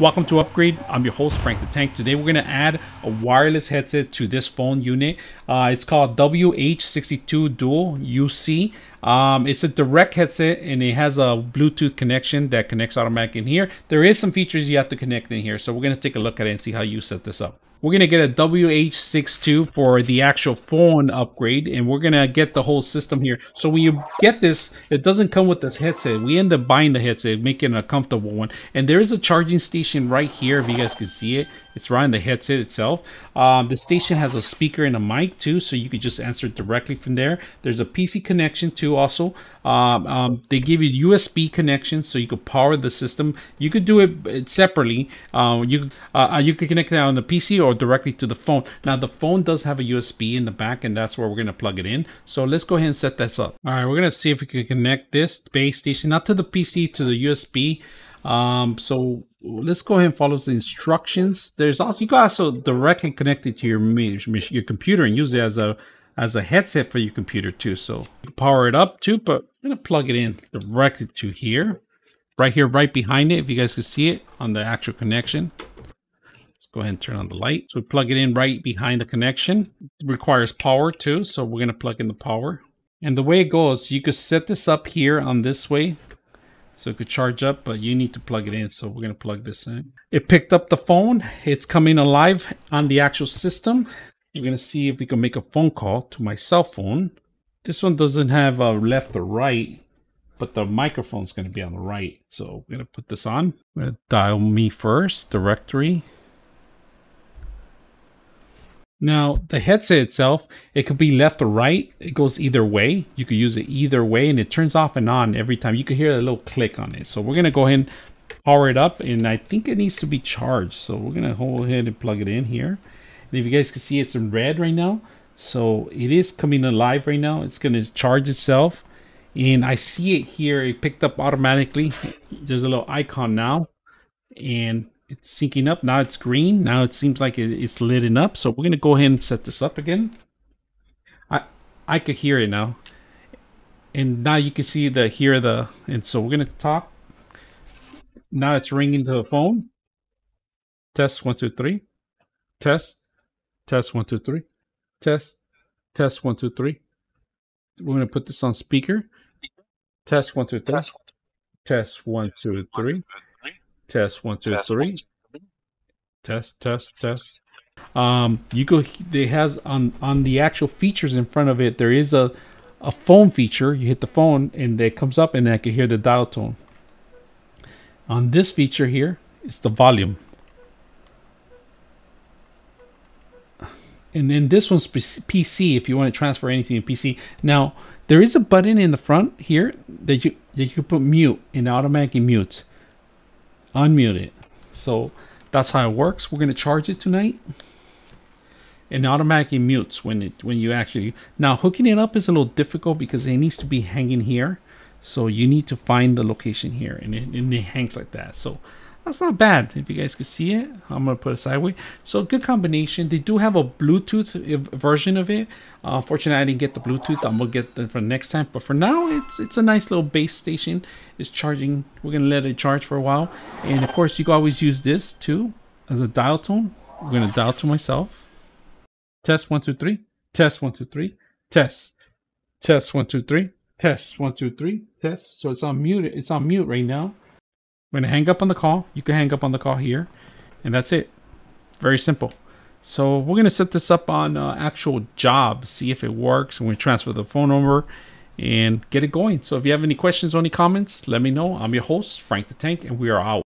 Welcome to Upgrade. I'm your host, Frank the Tank. Today we're going to add a wireless headset to this phone unit. Uh, it's called WH62 Dual UC. Um, it's a direct headset and it has a Bluetooth connection that connects automatically in here. There is some features you have to connect in here. So we're going to take a look at it and see how you set this up. We're going to get a WH62 for the actual phone upgrade, and we're going to get the whole system here. So when you get this, it doesn't come with this headset. We end up buying the headset, making a comfortable one. And there is a charging station right here, if you guys can see it. It's right on the headset itself. Um, the station has a speaker and a mic too, so you could just answer directly from there. There's a PC connection too also. Um, um, they give you USB connection so you could power the system. You could do it separately. Uh, you, uh, uh, you could connect it on the PC or or directly to the phone. Now the phone does have a USB in the back and that's where we're going to plug it in. So let's go ahead and set this up. All right, we're going to see if we can connect this base station, not to the PC, to the USB. Um, so let's go ahead and follow the instructions. There's also, you can also directly connect it to your, your computer and use it as a, as a headset for your computer too. So power it up too, but I'm going to plug it in directly to here. Right here, right behind it, if you guys can see it on the actual connection go ahead and turn on the light. So we plug it in right behind the connection. It requires power too, so we're going to plug in the power. And the way it goes, you could set this up here on this way. So it could charge up, but you need to plug it in. So we're going to plug this in. It picked up the phone. It's coming alive on the actual system. We're going to see if we can make a phone call to my cell phone. This one doesn't have a left or right, but the microphone's going to be on the right. So we're going to put this on. Dial me first, directory. Now, the headset itself, it could be left or right. It goes either way. You could use it either way, and it turns off and on every time. You could hear a little click on it. So we're going to go ahead and power it up, and I think it needs to be charged. So we're going to go ahead and plug it in here. And if you guys can see, it's in red right now. So it is coming alive right now. It's going to charge itself. And I see it here. It picked up automatically. There's a little icon now. And it's syncing up. Now it's green. Now it seems like it's lit up. So we're going to go ahead and set this up again. I I could hear it now. And now you can see the hear the and so we're going to talk. Now it's ringing to the phone. Test one two three. Test. Test one two three. Test. Test one two three. We're going to put this on speaker. Test one two three. Test one two three. Test one, two, test, three. One, test, test, test. Um, you go. It has on on the actual features in front of it. There is a a phone feature. You hit the phone, and it comes up, and I can hear the dial tone. On this feature here, it's the volume. And then this one's PC if you want to transfer anything in PC. Now, there is a button in the front here that you that you can put mute and automatically mutes unmute it. So that's how it works. We're going to charge it tonight. And automatically mutes when it when you actually now hooking it up is a little difficult because it needs to be hanging here. So you need to find the location here and it, and it hangs like that. So that's not bad if you guys can see it. I'm gonna put it sideways. So good combination. They do have a bluetooth version of it. Uh, unfortunately i didn't get the bluetooth. I'm gonna get that for next time. But for now it's it's a nice little base station. It's charging. We're gonna let it charge for a while. And of course you can always use this too as a dial tone. I'm gonna dial to myself. Test one two three. Test one two three. Test. Test one two three. Test one two three. Test. So it's on mute. It's on mute right now I'm going to hang up on the call. You can hang up on the call here. And that's it. Very simple. So we're going to set this up on uh, actual job, see if it works. And we transfer the phone number and get it going. So if you have any questions or any comments, let me know. I'm your host, Frank the Tank, and we are out.